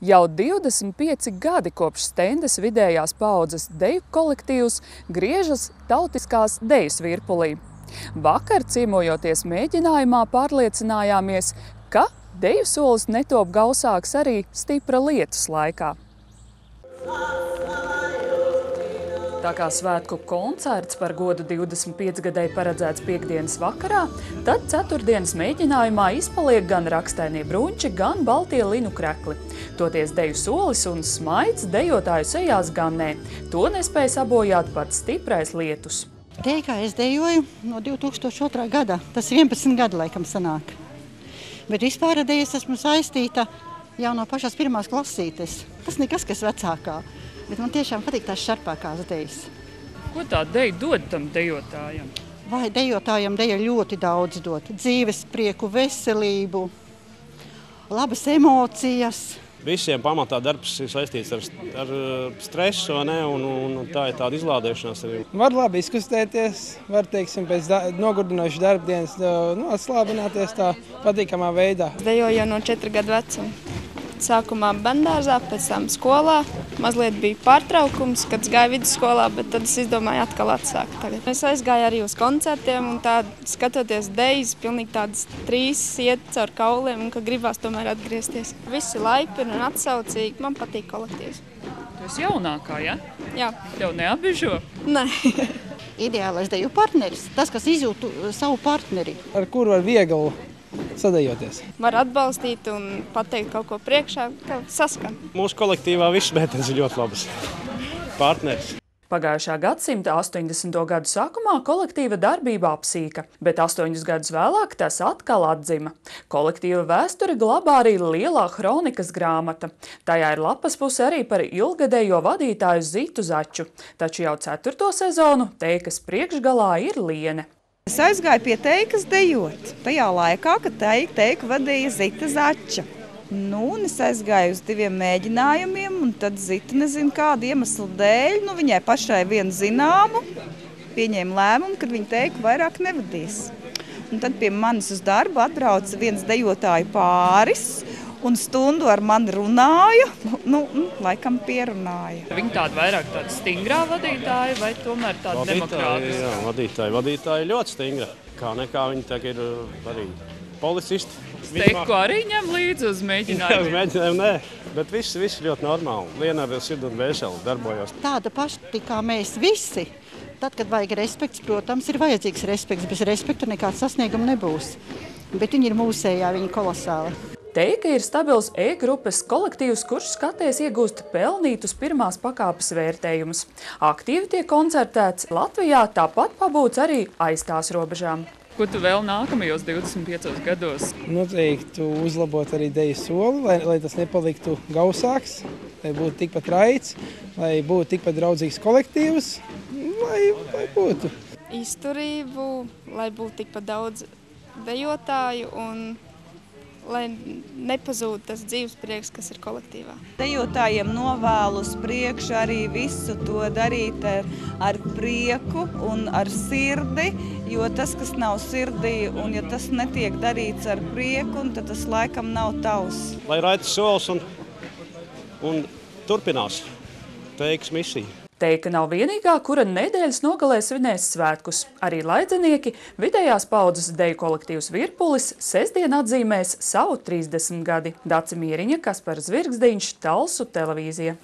Jau 25 gadi kopš stendes vidējās paudzes deju kolektīvs griežas tautiskās dejas virpulī. Vakar, ciemojoties mēģinājumā, pārliecinājāmies, ka deju solis netop gausāks arī stipra lietus laikā. Tā kā svētku koncerts par godu 25 gadai paredzēts piekdienas vakarā, tad ceturtdienas mēģinājumā izpaliek gan rakstainie brunči, gan baltie linu krekli. Toties deju solis un smaids dejotāju sejās gan nē. To nespēja sabojāt pat stiprais lietus. Teikā es dejoju no 2002. gada. Tas 11 gadi laikam sanāk. Bet vispār es esmu saistīta jau no pašās pirmās klasītes. Tas nekas, kas vecākā. Bet man tiešām patīk tās šarpākās dejas. Ko tā deja dod tam dejotājam? Vai dejotājam deja ļoti daudz dod? Dzīves prieku, veselību, labas emocijas. Visiem pamatā darbs ir saistīts ar, ar stresu, ne, un, un tā ir tāda izlādēšanās arī. Var labi izkustēties, var, teiksim, pēc da nogurdinošas darbdienas nu, atslābināties tā patīkamā veidā. Dejoju jau no 4 gadu vecuma. Sākumā bērngārzā, pēc tam skolā. Mazliet bija pārtraukums, kad gāju vidusskolā, bet tad es izdomāju atkal atsākt. Tagad. Es aizgāju arī uz koncertiem, un tā, skatoties dejas, pilnīgi tādas trīs iet caur kauliem, un ka gribās tomēr atgriezties. Visi laipni un atsaucīgi. Man patīk kolektīvs. Tu esi jaunākā, ja? Jā. Tev neapbižo? Nē. Ideālais deju partneris, tas, kas izjūtu savu partneri. Ar kuru var viegli sadejoties. Var atbalstīt un pateikt kaut ko priekšā, ka saskan. Mūsu kolektīvā viss meitenes ir ļoti labas. Partneris. Pagājušā gadsimta 80. gadu sākumā kolektīva darbība apsīka, bet astoņus gadus vēlāk tas atkal atzima. Kolektīva vēsture glabā arī lielā kronikas grāmata. Tajā ir lapas puse arī par ilgadējo vadītāju Zitu Začu, taču jau ceturto sezonu teikas priekšgalā ir Liene. Es aizgāju pie teikas dejot. Tajā laikā, kad teika, teika vadīja Zita Zača. Nu, un es aizgāju uz diviem mēģinājumiem, un tad Zita nezinu kādu iemeslu dēļ, nu viņai pašai vienu zināmu, pieņēma lēmumu, kad viņa teiku vairāk nevadīs. Un tad pie manis uz darbu atbrauca viens dejotāju pāris, un stundu ar mani runāja. Nu, nu, nu, laikam pierunāja. Viņa tāda vairāk tāda stingrā vadītāja vai tomēr tāda demokrātiska? Jā, vadītāji, vadītāji ļoti stingra. Kā nekā viņi tagad ir uh, arī policisti. Steku arī ņem līdzi uz mēģinājumu? Jā, uz mēģinājumu nē, bet viss, viss ļoti normāli. Liena ar sirdi un vēseli darbojās. Tāda paša kā mēs visi. Tad, kad vajag respekts, protams, ir vajadzīgs respekts. Bez respekta nekāds sasniegums nebūs. Bet viņi ir mūsējā, viņi kolosāli. Teika ir stabils E-grupas kolektīvs, kurš skaties iegūst pelnītus pirmās pakāpes vērtējumus. Aktīvi tiek koncertēts Latvijā, tāpat pabūts arī aiz tās robežām. Ko tu vēl nākamajos 25 gados? Noteikti uzlabot arī deju soli, lai, lai tas nepaliktu gausāks, lai būtu tikpat raids, lai būtu tikpat draudzīgs kolektīvs, lai, lai būtu. Izturību, lai būtu tikpat daudz dejotāju un lai nepazūd tas dzīves prieks, kas ir kolektīvā. Dejotājiem novēlu uz priekšu arī visu to darīt ar, ar prieku un ar sirdi, jo tas, kas nav sirdī un ja tas netiek darīts ar prieku, tad tas laikam nav tavs. Lai raita solis un, un turpinās teiks misiju. Teika nav vienīgā, kura nedēļas nogalē svinēs svētkus. Arī laidzinieki vidējās paudzes deju kolektīvs Virpulis sestdien atzīmēs savu 30 gadi. Daci Mieriņa, Kaspars Zvirgzdiņš, Talsu televīzija.